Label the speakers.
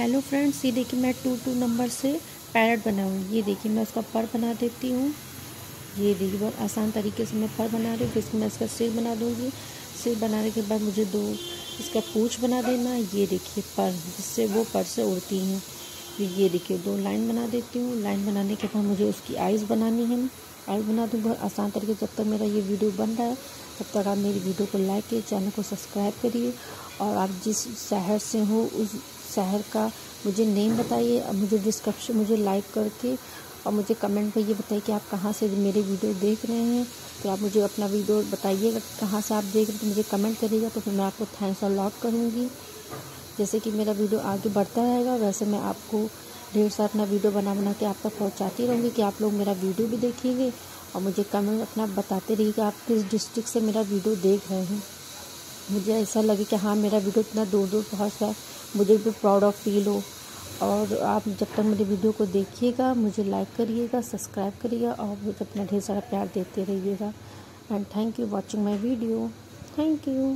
Speaker 1: Hello friends ये देखिए मैं टू टू नंबर से पैरट बनाऊँ ये देखिए मैं उसका पर बना देती हूँ। ये देखिए बहुत आसान तरीके से मैं पर बना रही हूँ फिर मैं इसका सिर बना दूँगी। सिर बनाने के बाद मुझे दो इसका पूछ बना देना ये देखिए पर, जिससे वो पर से उड़ती हैं। ये देखिए दो लाइन बना देती हूँ। लाइन बनाने के बाद मुझे उसकी आइज़ बनानी है। आइज़ बना दूँ, बहुत आसान तरीके जब तक मेरा ये वीडियो बन रहा है, तब तक आप मेरी वीडियो को लाइक कीजिए चैनल को सब्सक्राइब करिए। और आप जिस शहर से हो, उस शहर का मुझे नेम बताइए और मुझे डिस्क्रिप्शन मुझे लाइक करके और मुझे कमेंट में ये बताइए कि आप कहाँ से मेरे वीडियो देख रहे हैं। तो आप मुझे अपना वीडियो बताइएगा कहाँ से आप देख रहे हैं तो मुझे कमेंट करिएगा तो फिर मैं आपको थैंक्स और लॉट करूँगी। जैसे कि मेरा वीडियो आगे बढ़ता रहेगा, वैसे मैं आपको ढेर सारा अपना वीडियो बना बना के आप तक पहुँचाती रहूँगी कि आप लोग मेरा वीडियो भी देखेंगे और मुझे कमेंट अपना बताते रहिए कि आप किस डिस्ट्रिक्ट से मेरा वीडियो देख रहे हैं। मुझे ऐसा लगे कि हाँ मेरा वीडियो इतना दूर दूर पहुँच रहा है। मुझे भी प्राउड ऑफ़ फील हो। और आप जब तक मेरे वीडियो को देखिएगा, मुझे लाइक करिएगा सब्सक्राइब करिएगा और मुझे अपना ढेर सारा प्यार देते रहिएगा। And thank you watching my video thank you